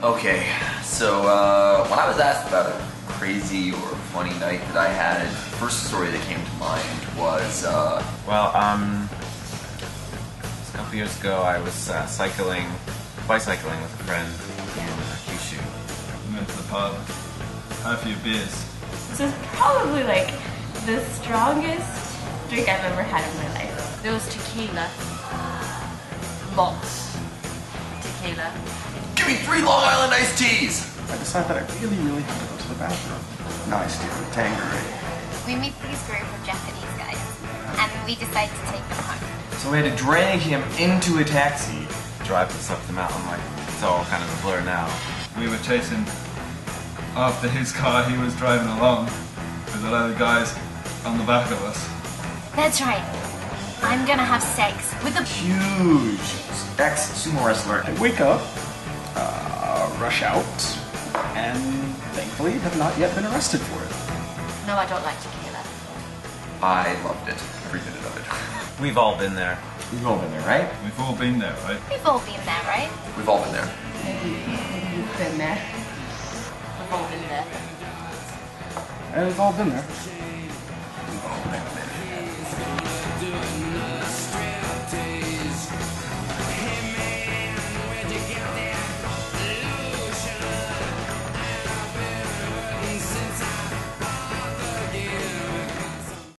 Okay, so uh, when I was asked about a crazy or funny night that I had, the first story that came to mind was uh, Well, um, a couple years ago, I was uh, cycling, bicycling with a friend in uh, Kyushu. We went to the pub, had a few beers. This is probably like the strongest drink I've ever had in my life. There was tequila. Lots. Tequila. Give me three Long Island iced teas! I decided that I really, really had to go to the bathroom. Nice, dear, Tanqueray. We meet these group of Japanese guys, and we decide to take them home. So we had to drag him into a taxi, drive us up the mountain. Like it's all kind of a blur now. We were chasing after his car he was driving along with a lot of guys on the back of us. That's right. I'm gonna have sex with a Huge ex sumo wrestler. I wake up, uh, rush out, and thankfully have not yet been arrested for it. No, I don't like tequila. I loved it, every minute of it. We've all been there. We've all been there, right? We've all been there, right? We've all been there, right? We've all been there. You've been there. We've all been there. And we've all been there. We've all been there.